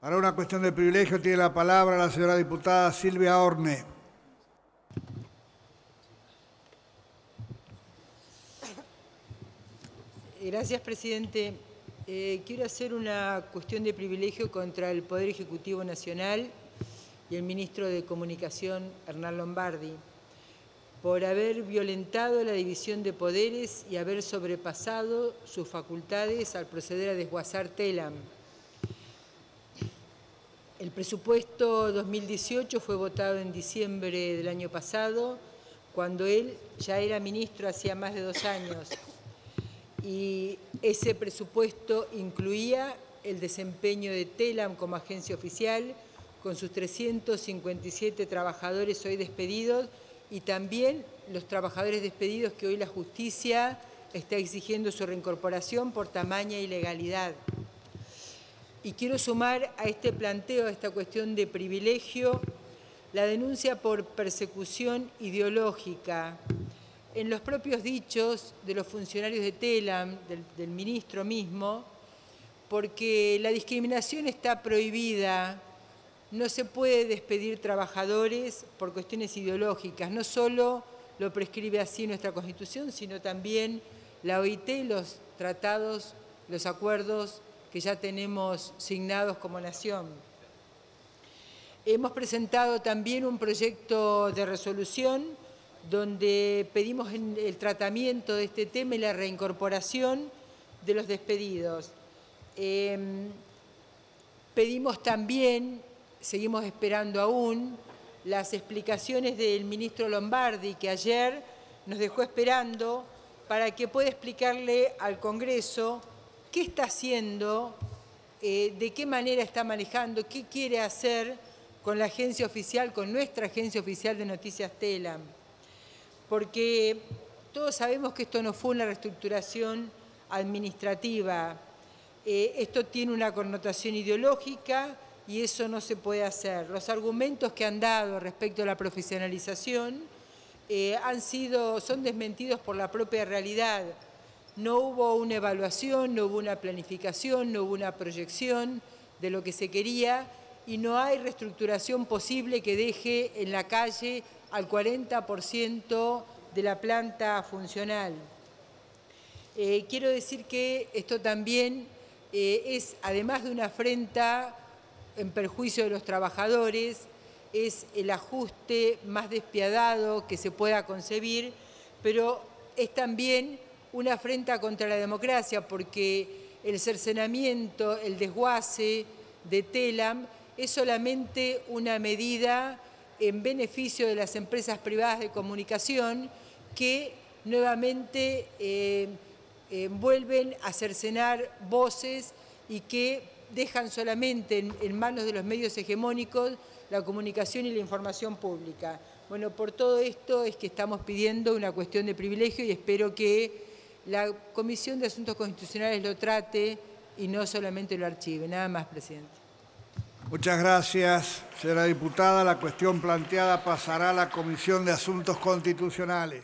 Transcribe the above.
Para una cuestión de privilegio tiene la palabra la señora diputada Silvia Orne. Gracias, presidente. Eh, quiero hacer una cuestión de privilegio contra el Poder Ejecutivo Nacional y el ministro de Comunicación, Hernán Lombardi, por haber violentado la división de poderes y haber sobrepasado sus facultades al proceder a desguazar TELAM. Presupuesto 2018 fue votado en diciembre del año pasado, cuando él ya era ministro hacía más de dos años y ese presupuesto incluía el desempeño de TELAM como agencia oficial, con sus 357 trabajadores hoy despedidos y también los trabajadores despedidos que hoy la justicia está exigiendo su reincorporación por tamaña ilegalidad. Y quiero sumar a este planteo, a esta cuestión de privilegio, la denuncia por persecución ideológica. En los propios dichos de los funcionarios de TELAM, del, ministro mismo, porque la discriminación está prohibida, no se puede despedir trabajadores por cuestiones ideológicas, no solo lo prescribe así nuestra Constitución, sino también la OIT los tratados, los acuerdos que ya tenemos signados como nación. Hemos presentado también un proyecto de resolución donde pedimos el tratamiento de este tema y la reincorporación de los despedidos. Em, pedimos también, seguimos esperando aún, las explicaciones del ministro Lombardi, que ayer nos dejó esperando para que pueda explicarle al Congreso qué está haciendo, eh, de qué manera está manejando, qué quiere hacer con la agencia oficial, con nuestra agencia oficial de noticias TELAM porque todos sabemos que esto no fue una reestructuración administrativa, eh, esto tiene una connotación ideológica y eso no se puede hacer. Los argumentos que han dado respecto a la profesionalización eh, han sido, son desmentidos por la propia realidad. No hubo una evaluación, no hubo una planificación, no hubo una proyección de lo que se quería y no hay reestructuración posible que deje en la calle al 40% de la planta funcional. Eh, quiero decir que esto también eh, es, además de una afrenta en perjuicio de los trabajadores, es el ajuste más despiadado que se pueda concebir, pero es también una afrenta contra la democracia, porque el cercenamiento, el desguace de TELAM es solamente una medida en beneficio de las empresas privadas de comunicación que nuevamente eh, eh, vuelven a cercenar voces y que dejan solamente en, manos de los medios hegemónicos la comunicación y la información pública. Bueno, por todo esto es que estamos pidiendo una cuestión de privilegio y espero que la Comisión de Asuntos Constitucionales lo trate y no solamente lo archive. Nada más, presidente. Muchas gracias, señora diputada. La cuestión planteada pasará a la Comisión de Asuntos Constitucionales.